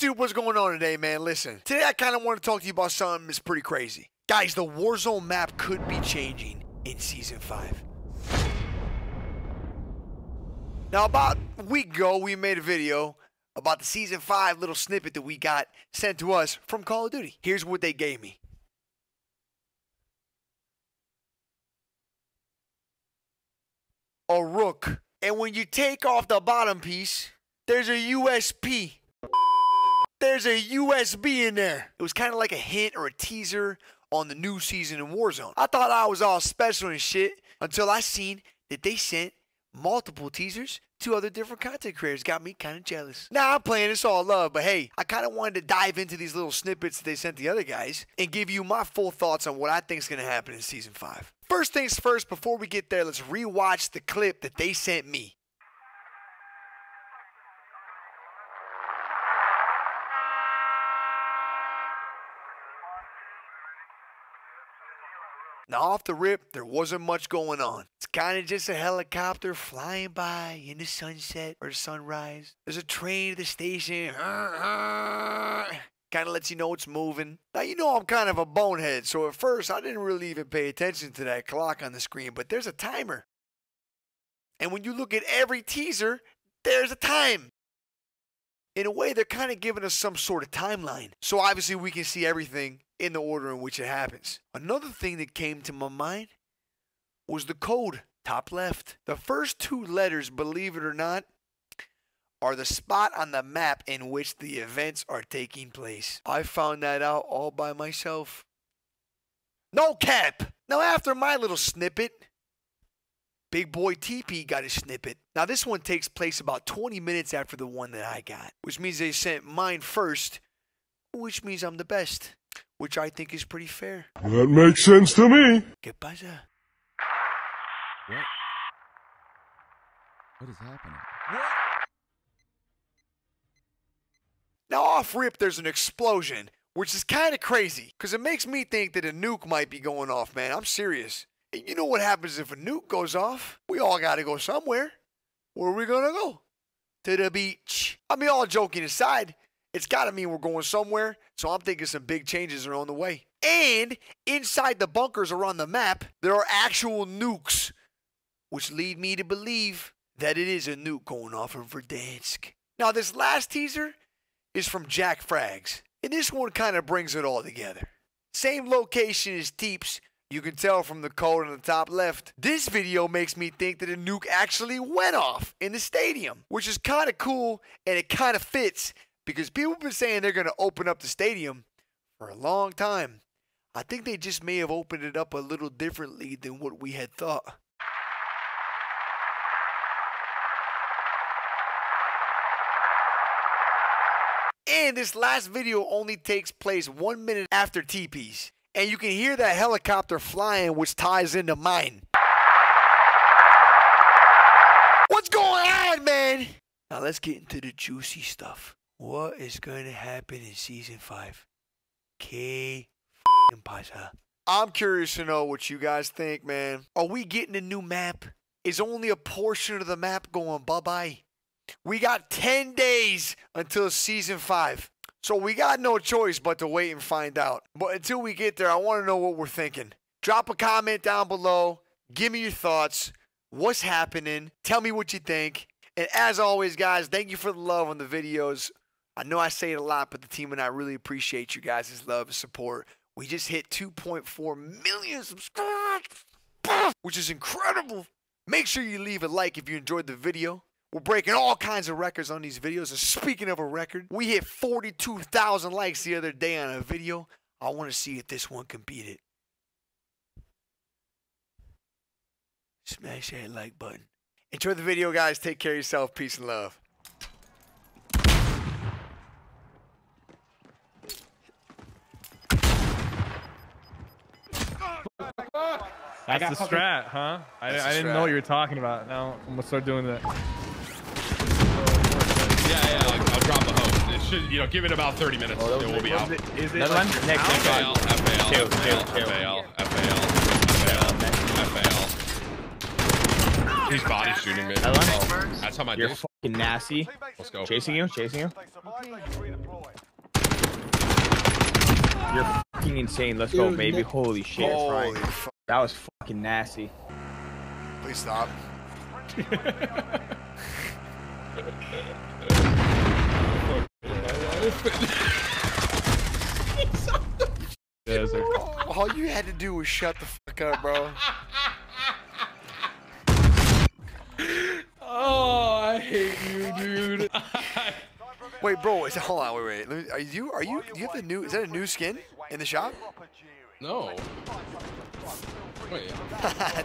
YouTube, what's going on today, man? Listen, today I kind of want to talk to you about something that's pretty crazy. Guys, the Warzone map could be changing in Season 5. Now, about a week ago, we made a video about the Season 5 little snippet that we got sent to us from Call of Duty. Here's what they gave me. A rook. And when you take off the bottom piece, there's a USB. There's a USB in there. It was kind of like a hint or a teaser on the new season in Warzone. I thought I was all special and shit until I seen that they sent multiple teasers to other different content creators. Got me kind of jealous. Now I'm playing this all love, but hey, I kind of wanted to dive into these little snippets that they sent the other guys and give you my full thoughts on what I think is going to happen in season five. First things first, before we get there, let's rewatch the clip that they sent me. Off the rip, there wasn't much going on. It's kind of just a helicopter flying by in the sunset or sunrise. There's a train at the station. Kind of lets you know it's moving. Now, you know I'm kind of a bonehead, so at first I didn't really even pay attention to that clock on the screen, but there's a timer. And when you look at every teaser, there's a time. In a way, they're kind of giving us some sort of timeline. So obviously we can see everything in the order in which it happens. Another thing that came to my mind was the code, top left. The first two letters, believe it or not, are the spot on the map in which the events are taking place. I found that out all by myself. No cap! Now, after my little snippet, Big Boy TP got a snippet. Now, this one takes place about 20 minutes after the one that I got, which means they sent mine first, which means I'm the best, which I think is pretty fair. That makes sense to me. ¿Qué pasa? What? What is happening? What? Now, off rip, there's an explosion, which is kind of crazy because it makes me think that a nuke might be going off, man. I'm serious. And you know what happens if a nuke goes off? We all got to go somewhere. Where are we going to go? To the beach. I mean, all joking aside, it's got to mean we're going somewhere. So I'm thinking some big changes are on the way. And inside the bunkers around the map, there are actual nukes, which lead me to believe that it is a nuke going off in Verdansk. Now, this last teaser is from Jack Frags. And this one kind of brings it all together. Same location as Teeps. You can tell from the code on the top left. This video makes me think that a nuke actually went off in the stadium, which is kind of cool and it kind of fits because people have been saying they're going to open up the stadium for a long time. I think they just may have opened it up a little differently than what we had thought. And this last video only takes place one minute after TP's. And you can hear that helicopter flying, which ties into mine. What's going on, man? Now let's get into the juicy stuff. What is going to happen in season five? K pasa. I'm curious to know what you guys think, man. Are we getting a new map? Is only a portion of the map going bye bye? We got 10 days until season five. So we got no choice but to wait and find out. But until we get there, I want to know what we're thinking. Drop a comment down below. Give me your thoughts. What's happening? Tell me what you think. And as always, guys, thank you for the love on the videos. I know I say it a lot, but the team and I really appreciate you guys' love and support. We just hit 2.4 million subscribers, which is incredible. Make sure you leave a like if you enjoyed the video. We're breaking all kinds of records on these videos. And speaking of a record, we hit 42,000 likes the other day on a video. I want to see if this one can beat it. Smash that like button. Enjoy the video, guys. Take care of yourself. Peace and love. That's the strat, huh? I, I didn't strat. know what you were talking about. Now I'm gonna start doing that. Yeah, yeah, I'll, I'll drop a host. It should, you know, give it about 30 minutes. Oh, it will be out. Is it Another like one? Next, next FAL. FAL, FAL, two, two. FAL, FAL, FAL, FAL. He's body shooting me. Another one? Oh, that's how my You're fucking nasty. Let's go. Chasing you, chasing you. You're fucking insane. Let's go, baby. Nick- Holy shit. Holy. That was fucking nasty. Please stop. All you had to do was shut the fuck up, bro. Oh, I hate you, dude. Wait, bro. Is hold on. Wait, wait. Let me, are you? Are you? Do you have the new? Is that a new skin in the shop? no. Wait.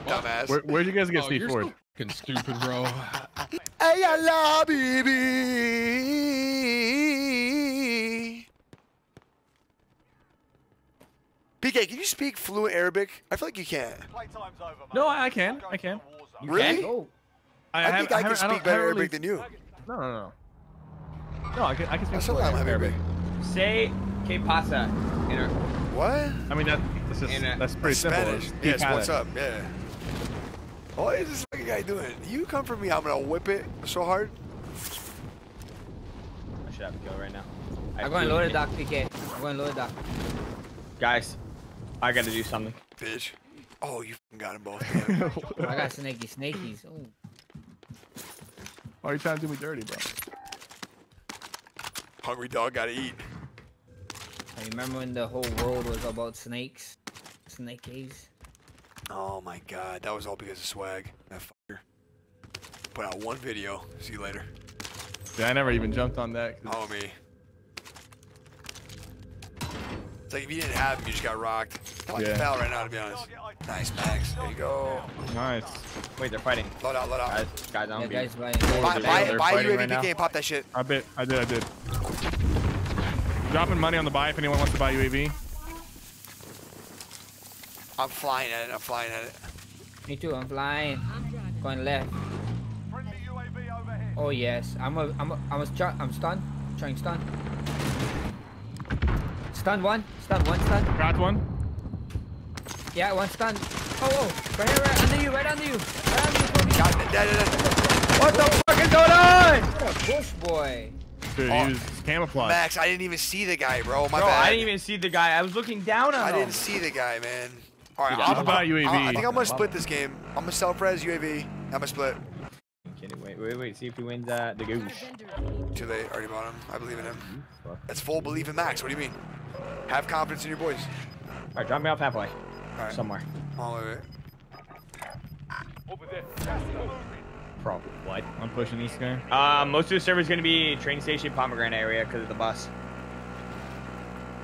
Dumbass. Where, where'd you guys get Oh, Steve you're Ford? so fucking stupid, bro. Hey, Allah, baby. PK, can you speak fluent Arabic? I feel like you can. No, I I can. I can. Really? Oh, I, I, have- think I, can haven't- speak better haven't Arabic than you. No, no, no. No, I can. I can speak. That's what fluent I'm Arabic. Say que pasa. In a, What? I mean, that, that's just a- that's pretty simple. Spanish. It's Yes, picada. what's up? Yeah. What is this fucking guy doing? You come for me, I'm gonna whip it so hard. I should have a kill right now. I I'm going feel lower it. dock, PK. I'm going lower dock. Guys, I gotta do something. Bitch. Oh, you got them both. I got snaky snakies. Oh, Why are you trying to do me dirty, bro? Hungry dog gotta eat. I remember when the whole world was about snakes, snakies. Oh my god, that was all because of swag. That fucker. Put out one video. See you later. Yeah, I never even jumped on that. Oh me. It's like if you didn't have him, you just got rocked. I like Yeah. the right now, to be honest. Nice, Max. There you go. Nice. Wait, they're fighting. Load out, load out. Guys, guys, I Yeah, don't be. guys, buying. buy they're- buy, they're buy fighting UAV right now. PK and pop that shit. I bet. I did. I did. Dropping money on the buy if anyone wants to buy UAV. I'm flying at it. I'm flying at it. Me too. I'm flying. Going left. Oh yes. I'm a. I'm a. I'm a. Stun. I'm stunned. Trying stun. Stun one. Stun one. Stun. Got one. Yeah, one stun. Oh, oh, right here, right under you, right under you, right under you, Kobe. Got it. Da, da, da. What the fuck is going on? What a bush boy. Dude, Oh. he was camouflage. Max, I didn't even see the guy, bro. My Bro, bad. I didn't even see the guy. I was looking down on I him. didn't see the guy, man. All right, I'm, about I'm- UAV? I think I'm gonna split this game. I'm gonna self-res UAV. I'm gonna split. Kidding. Wait, wait, wait. See if he wins uh, the goosh. Too late. Already bought him. I believe in him. That's full belief in Max. What do you mean? Have confidence in your boys. All right, drop me off halfway. All right. Somewhere. Oh, wait, wait. Bro, what? I'm pushing this guy. Uh, most of the server is going to be train station pomegranate area because of the bus.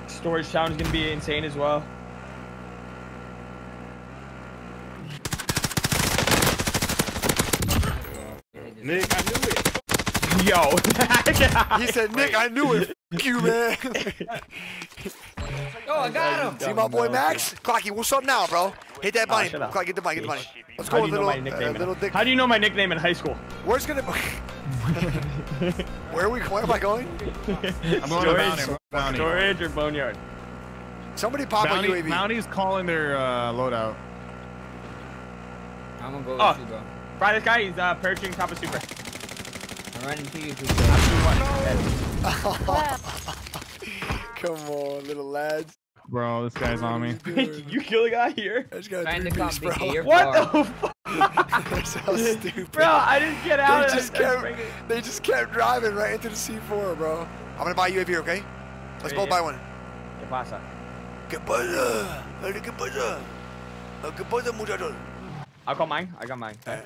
Storage town is going to be insane as well. Nick, I knew it. Yo. He said, Nick, I knew it. F you, man. Oh, I got him. See my boy Max? Cloaky, what's up now, bro? Hit that money. shut. Cloaky, get the money, get the money. Let's go do with little, uh, little dick. How do you know my nickname in high school? Where's gonna... where are we, where am I going? I'm going to Bounty. Storage or boneyard? Somebody pop Bounty, a UAV. Bounty's calling their uh, loadout. I'm gonna go with Oh. you, bro. Fry this guy. He's uh, perching top of super. I'm running to you, PK. Come on, little lads. Bro, this guy's on me. You kill a guy here? I just got a Trying to piece, bro. PK. What the fuck? They're so stupid. Bro, I didn't get out. They I- just kept, they just kept driving right into the C4, bro. I'm gonna buy UAV, okay? Let's Yeah, both yeah. buy one. ¿Qué pasa? ¿Qué pasa? ¿Qué pasa? ¿Qué pasa, muchachos? I'll call mine. I got mine. Alright.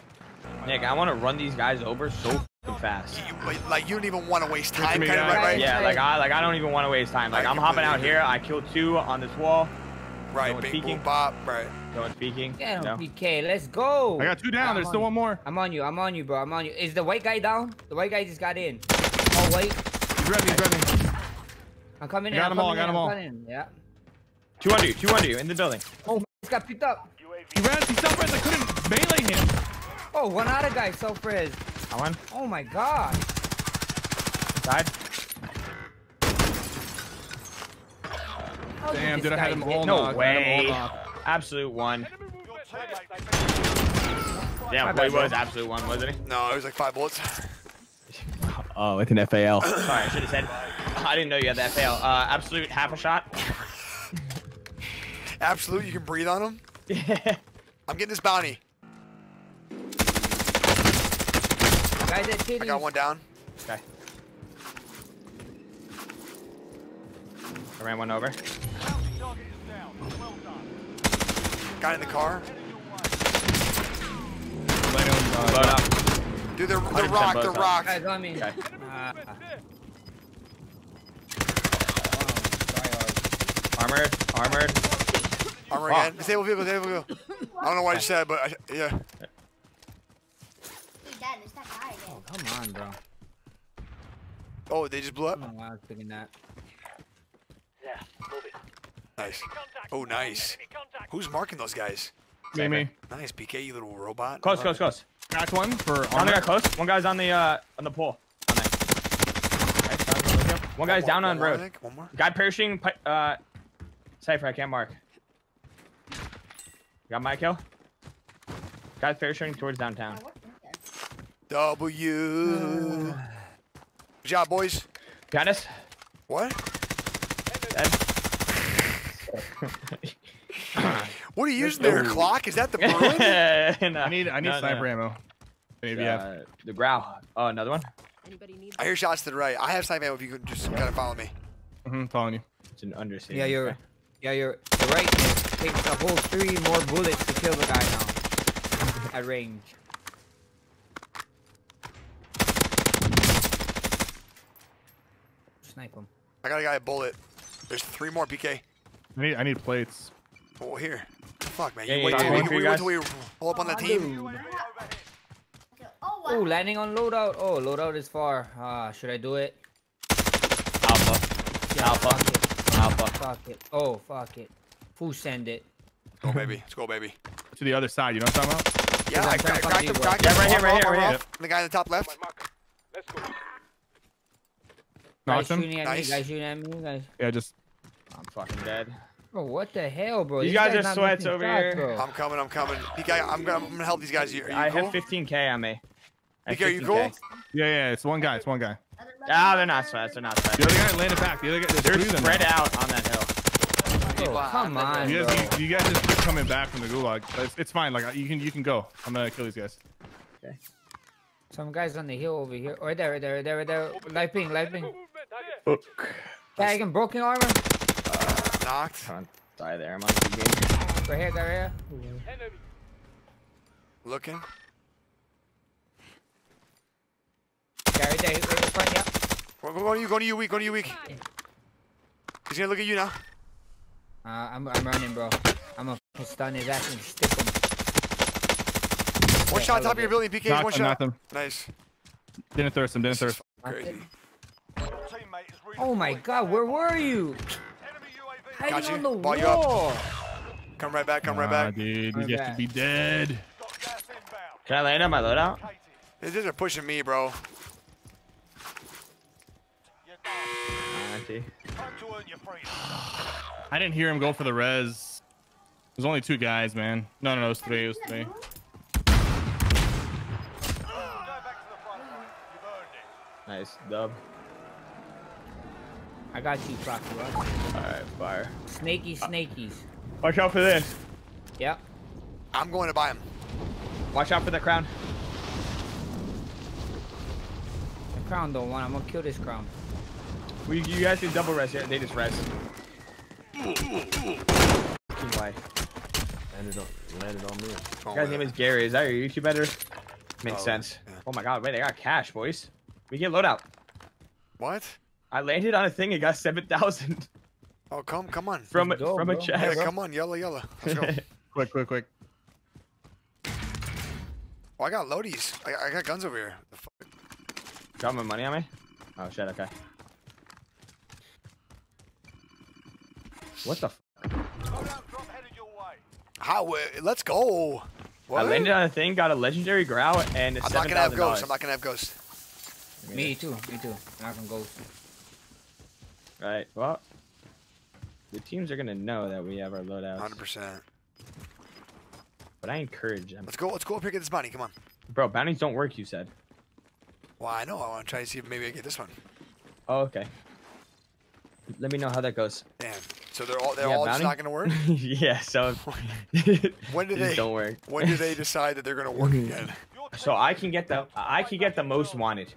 Nick, I want to run these guys over so fucking fast. You- Like, like, you don't even want to waste time, kind of, right? Right, Yeah, like I like I don't even want to waste time. Like I I'm hopping out here. I killed two on this wall. right. No one's Big peeking. boom bop, right. No one's speaking. Yeah, No. PK, let's go. I got two down. I'm There's on still you. one more. I'm on you. I'm on you, bro. I'm on you. Is the white guy down? The white guy just got in. Oh wait, He's ready. He's ready. I'm coming in. Got I'm them all, coming got in, them I'm all. coming in. Yeah. Two under you. Two under you in the building. Oh, he's got picked up. He ran. He self-res. I couldn't melee him. Oh, one other guy self res. I won. Oh my god. Inside. How Damn, this dude, I had him get- all No knocked. I had him all way. Absolute one. Damn, My boy bad, bro. was absolute one, wasn't he? No, it was like five bullets. Oh, with an FAL. Sorry, I should have said. I didn't know you had that FAL. Uh, absolute half a shot. Absolute, you can breathe on him. I'm getting this bounty. Guys at I got one down. Okay. I ran one over. Guy in the car. Load up. Dude, the, the 100% rock, the both rock. Guys on me. Okay. Ah. Armored. Armored. Armor Oh. again. Disable vehicle, disable vehicle. I don't know what you said, but I, yeah. Hey, Dad, it's that guy again. Come on, bro. Oh, they just blew up? don't know why I was thinking that. Nice. Oh, nice. Who's marking those guys? Me, me. Nice, PK, you little robot. Close, close, it. close. Cracked one for One armor. guy close. One guy's on the uh on the pole. On there. Okay, down, down, down. One guy's One down more, on one more, road. One more. Guy parachuting. pi- Uh, Sypher, I can't mark. Got my kill. Guy's parachuting towards downtown. What's in? W. Good job, boys. Got us. What? Dead. What are you using there? Clock? Is that the Bruen? No, I need I need no, no, sniper no. ammo. Maybe yeah. Uh, the Grau. Oh, another one. Need I hear shots to the right. I have sniper ammo if you could just kind of follow me. Mm-hmm, following you. It's an understatement. Yeah, you're. Yeah, you're. The right takes a whole three more bullets to kill the guy now. At range. Snipe him. I got a guy a bullet. There's three more PK. I need I need plates. Oh, here. Fuck, man. Yeah, You yeah, wait yeah, till one we, for we you wait till we pull up on the team. Oh, landing on loadout. Oh, loadout is far. Ah, should I do it? Alpha. Yeah, Alpha. Fuck it. Alpha. Fuck it. Oh, fuck it. Who send it? Go, baby. Let's go, baby. To the other side. You know what I'm talking about? Yeah, I'm I trying cracked to cracked find him, you, cracked him. Yeah, right here, Armor right here, right here. And the guy in the top left. Guys Knocked him. shooting at Nice. me. Guys shooting at me. Guys. Yeah, just I'm fucking dead. Bro, what the hell, bro? You These guys are sweats over shots, here. bro. I'm coming, I'm coming. PK, I'm gonna, I'm gonna help these guys. Are you, are you I cool? have 15k on me. I PK, are you cool? yeah, yeah. It's one guy. It's one guy. Ah, they're not sweats. They're not sweats. The other guy landed back. The other guy. There's They're three them spread now. out on that hill. Bro, come on, You bro. guys, you, you guys just keep coming back from the gulag. It's, it's fine. Like you can, you can go. I'm gonna kill these guys. Okay. Some guys on the hill over here. Right there, right there, right there, right there. Light ping, light ping. Tag him, broken armor. Knocked. Don't die there. I'm on the game. Right here, guy right here. Looking. Guy right there, right in front, yeah. Go, go, go to you, go to you weak, go to you weak. He's gonna look at you now. Uh, I'm, I'm running, bro. I'm gonna fucking stun his ass and stick him. One Yeah, shot I top of your it. building, PK. Knocked one him, shot. knocked him. Nice. Didn't thirst him. Didn't thirst. Crazy. Oh my god, where were you? Hiding Got you. on the Ball you up. wall. Come right back, come right Nah, back. dude. You have to be dead. Can I land on my loadout? These guys are pushing me, bro. I didn't hear him go for the res. There's only two guys, man. No, no, no. It was three. It was three. Nice dub. I got you, Flocky. bro. Alright, fire. Snaky snakies. Watch out for this. Yep. I'm going to buy him. Watch out for the crown. The crown don't want. I'm gonna kill this crown. We, you guys can double rest here. They just rest. Fucking why? Landed on, landed on me. Oh, Guy's name is Gary. Is that your YouTube editor? Makes Oh, sense. yeah. Oh my god, wait, they got cash, boys. We get loadout. What? I landed on a thing and got 7,000 Oh, come, come on. from, Let's go, from a bro. Yeah, chest. come on, yellow, yellow. Let's go. Quick, quick, quick. oh, I got loadies. I, I got guns over here. The fuck? Got my money on me? Oh shit, okay. What the f How? uh, Let's go. What? I landed on a thing, got a legendary Grau, and I'm not gonna have ghosts. I'm not gonna have ghosts. Me too. Me too. I'm not gonna go. Right, well. The teams are gonna know that we have our loadouts. 100%. But I encourage them. Let's go. Let's go up here get this money. Come on. Bro, bounties don't work, you said. Well, I know. I want to try to see if maybe I get this one. Oh, okay. Let me know how that goes. Damn. So they're all they're Yeah, all just not gonna work. yeah. So When do they? don't work. When do they decide that they're gonna work again? So I can get the I can get the most wanted,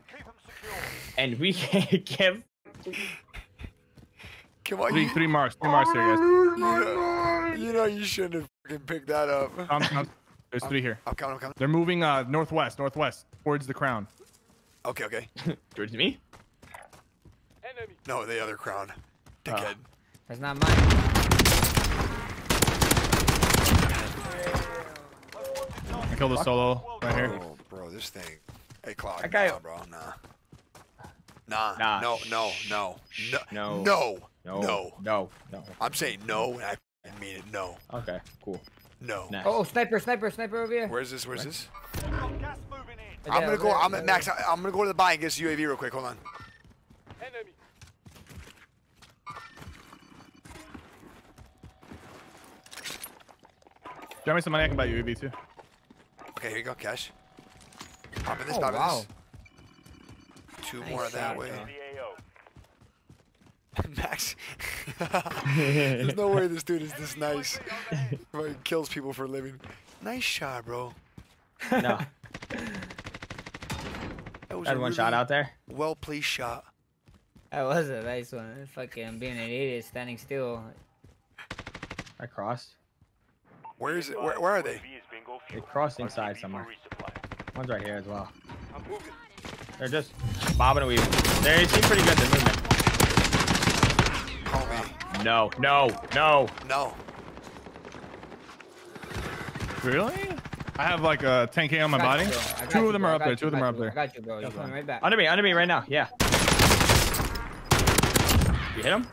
and we can give. Come on, Three, you, three marks. Three marks here, guys. you know, you shouldn't have fucking picked that up. Come, come. There's three here. I'm coming. I'm coming. They're moving uh northwest, northwest towards the crown. Okay, okay. Towards me. No, the other crown. Dickhead. That's not mine. I killed a solo right here. Oh, bro, this thing. Hey, Cloud. That guy- Nah, bro. Nah. Nah. Nah. No. No. No. No. No. No. No. No. No. No. I'm saying no, and I mean it. No. Okay. Cool. No. Nice. Oh, sniper, sniper, sniper over here. Where's this? Where's this? Right I'm there, gonna go. I'm over Max. I- I'm gonna go to the buy and get this UAV real quick. Hold on. Drop me some money. I can buy you UAV too. Okay, here you go, cash. Pop in this. Oh, pop in wow. this. Two Nice more that way. bro. Max. There's no way this dude is this nice. He kills people for a living. Nice shot, bro. No. That was Had a one shot out there. Well placed shot. That was a nice one. Fucking being an idiot, standing still. I crossed. Where is it? Where, where are they? They crossed inside somewhere. One's right here as well. They're just bobbing and weaving. They seem pretty good. They're moving. Me. No. No. No. No. Really? I have like a 10k on my Got body. you, bro. I got Two you, of them bro. are up there. you, Two of them are up you. I got you, bro. You're coming right back. Under me. Under me right now. Yeah. You hit him?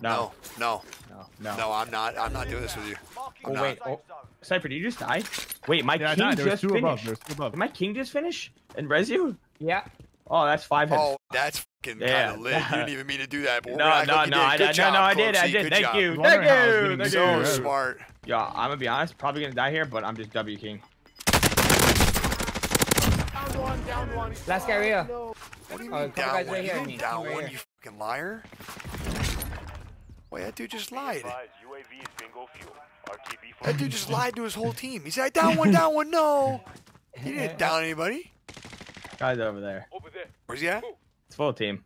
No. No. No. No. No, I'm not. I'm not doing this with you. I'm Oh wait. Oh. Sypher, did you just die? Wait, my Yeah, I king died. There was just two above. finished. There's two above. Did my king just finish? And res you? Yeah. Oh, that's five hits. Oh, that's fucking Yeah. kind of lit. You didn't even mean to do that. But we're no, gonna no, no, did. I, Good no, no, I did, I did. Good Thank job. you, thank wondering how I was you, getting thank So you. smart. Yo, I'm gonna be honest, probably gonna die here, but I'm just W king. Last guy real. What do you Oh, mean a down one? right You didn't mean. down Right one, here. you fucking liar. Wait, that dude just lied. That dude just lied to his whole team. He said, I down one, down one. No. He didn't down anybody. Guys over there. Where's he at? It's full team.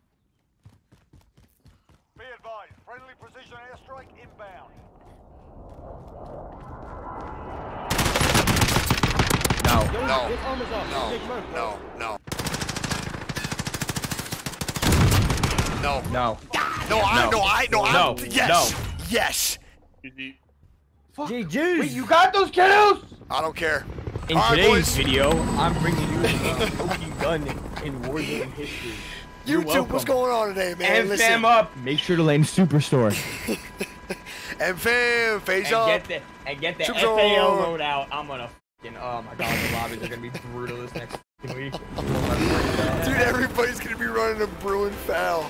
Be advised, friendly precision airstrike inbound. No. No. No. No. No. No. No. No, I, No. no, I, no, I, No. yes, yes. GG. Wait, you got those kiddos? I don't care. In All right, today's boys. video, I'm bringing you the smoking gun in Warzone history. You're YouTube, what's going on today, man? And Listen. fam up. Make sure to lane Superstore. And fam, face and up. get the and get the Superstore. FAL loadout. I'm gonna fucking oh my god, the lobbies are gonna be brutal this next week. Dude, everybody's gonna be running a Bruen FAL.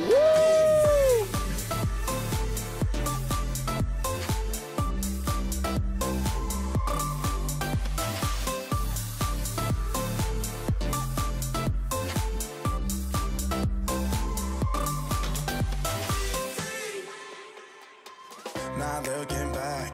Woo! Not looking back.